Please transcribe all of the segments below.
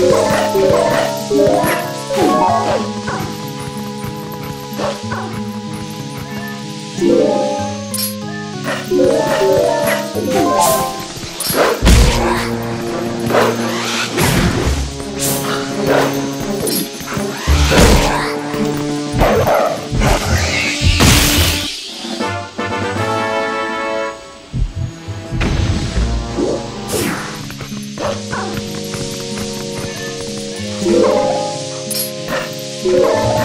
Música Yeah.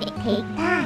It take time.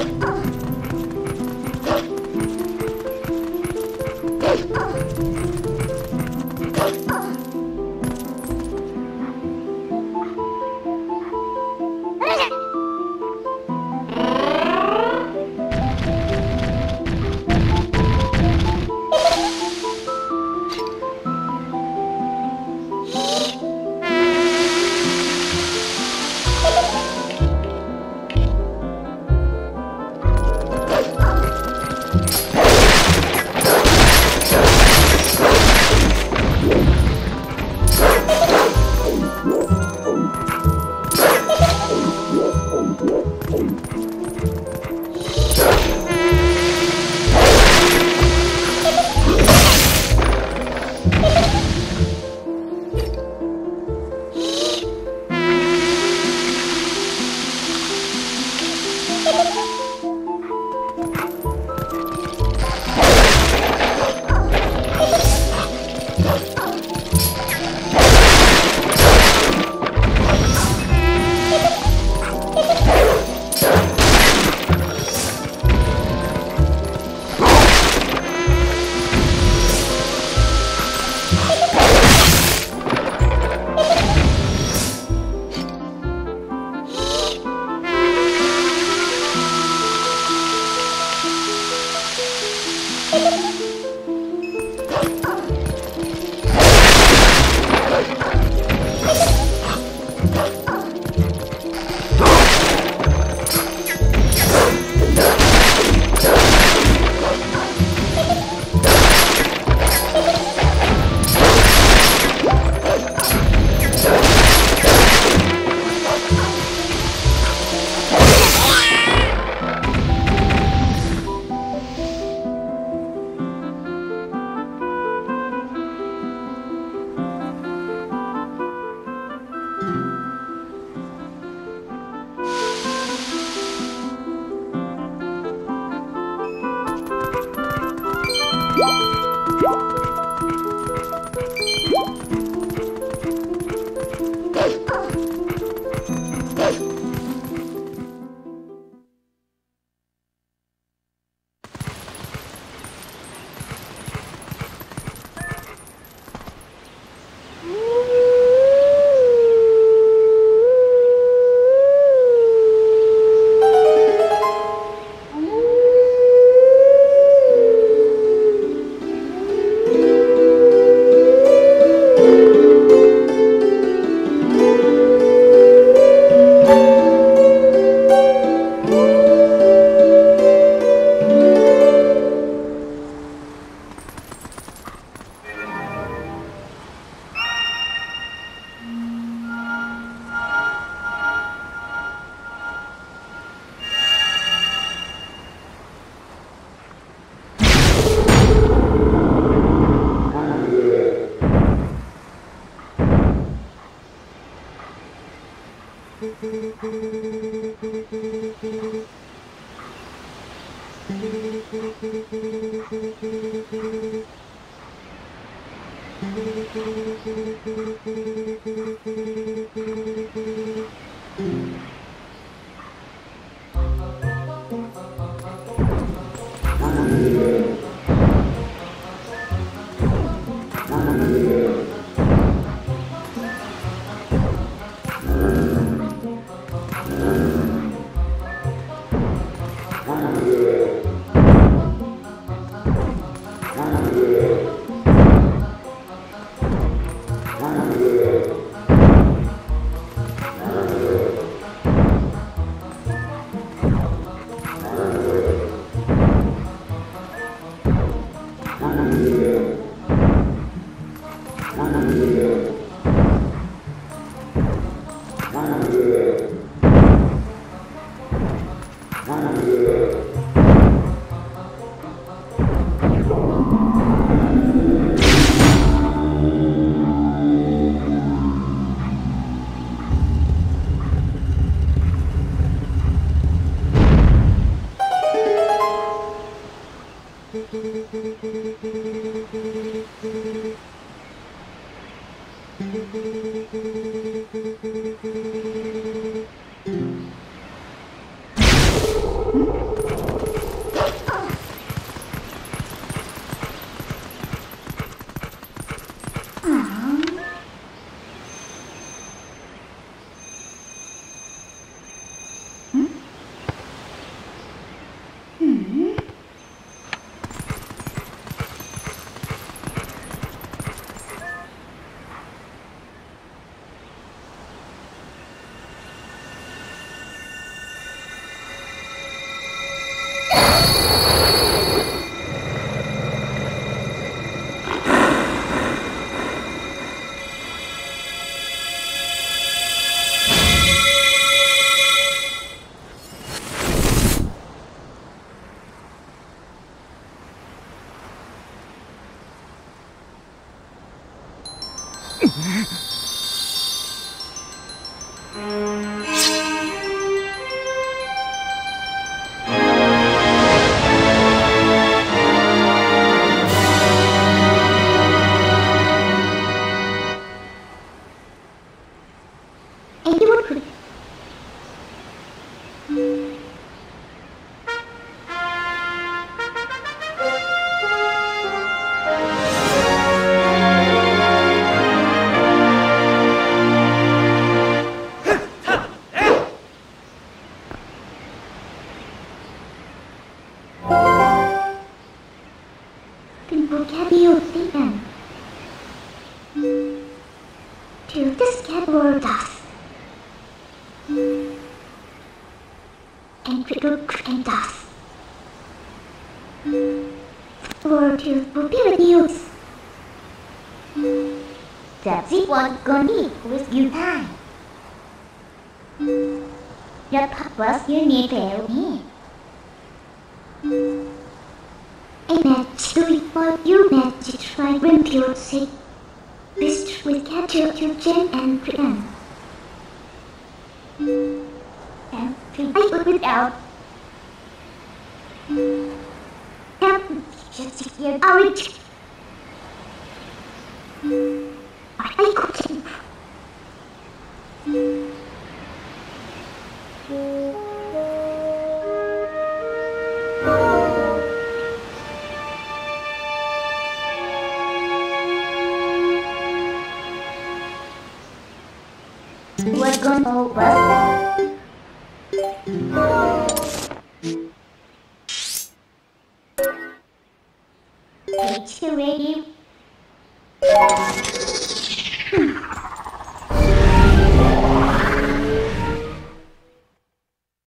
Ah! Thank and dust. Or to fulfill use. That this one gonna with you time. The purpose you need to me. A match it for you match it try when pure sick. This with capture to Jen and Brian. And I put Help just get out.